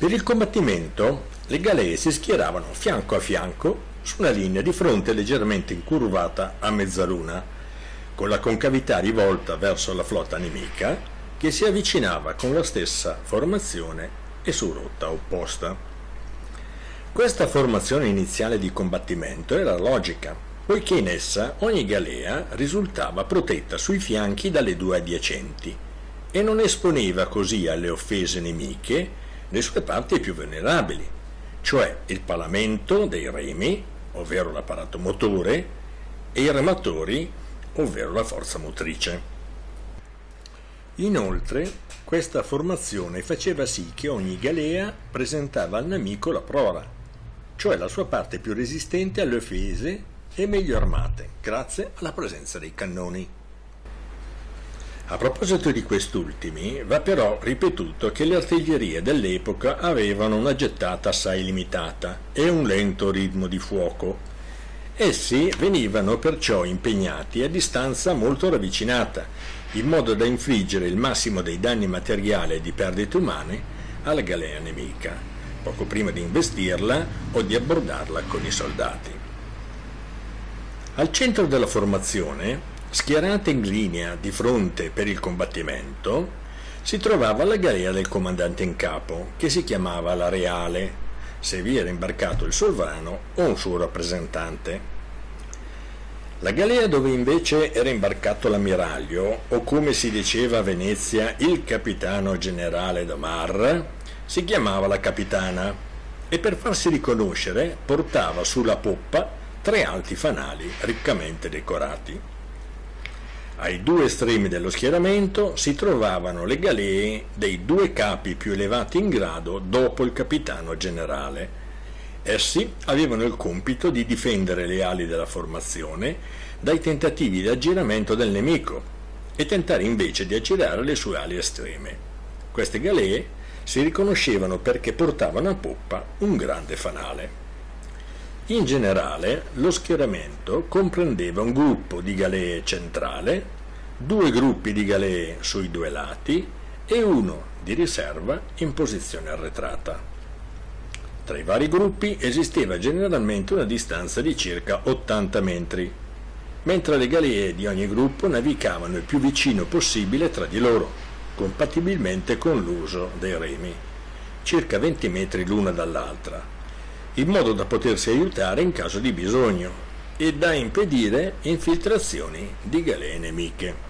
Per il combattimento le galee si schieravano fianco a fianco su una linea di fronte leggermente incurvata a mezzaluna, con la concavità rivolta verso la flotta nemica che si avvicinava con la stessa formazione e su rotta opposta. Questa formazione iniziale di combattimento era logica, poiché in essa ogni galea risultava protetta sui fianchi dalle due adiacenti e non esponeva così alle offese nemiche le sue parti più venerabili, cioè il palamento dei remi, ovvero l'apparato motore, e i rematori, ovvero la forza motrice. Inoltre, questa formazione faceva sì che ogni galea presentava al nemico la prora, cioè la sua parte più resistente alle offese e meglio armate, grazie alla presenza dei cannoni. A proposito di quest'ultimi, va però ripetuto che le artiglierie dell'epoca avevano una gettata assai limitata e un lento ritmo di fuoco. Essi venivano perciò impegnati a distanza molto ravvicinata, in modo da infliggere il massimo dei danni materiali e di perdite umane alla galea nemica, poco prima di investirla o di abbordarla con i soldati. Al centro della formazione Schierata in linea di fronte per il combattimento, si trovava la galea del comandante in capo, che si chiamava la Reale, se vi era imbarcato il sovrano o un suo rappresentante. La galea dove invece era imbarcato l'ammiraglio, o come si diceva a Venezia il capitano generale da Mar, si chiamava la capitana e per farsi riconoscere portava sulla poppa tre alti fanali riccamente decorati. Ai due estremi dello schieramento si trovavano le galee dei due capi più elevati in grado dopo il capitano generale. Essi avevano il compito di difendere le ali della formazione dai tentativi di aggiramento del nemico e tentare invece di aggirare le sue ali estreme. Queste galee si riconoscevano perché portavano a poppa un grande fanale. In generale, lo schieramento comprendeva un gruppo di galee centrale, due gruppi di galee sui due lati e uno di riserva in posizione arretrata. Tra i vari gruppi esisteva generalmente una distanza di circa 80 metri, mentre le galee di ogni gruppo navigavano il più vicino possibile tra di loro, compatibilmente con l'uso dei remi, circa 20 metri l'una dall'altra, in modo da potersi aiutare in caso di bisogno e da impedire infiltrazioni di galee nemiche.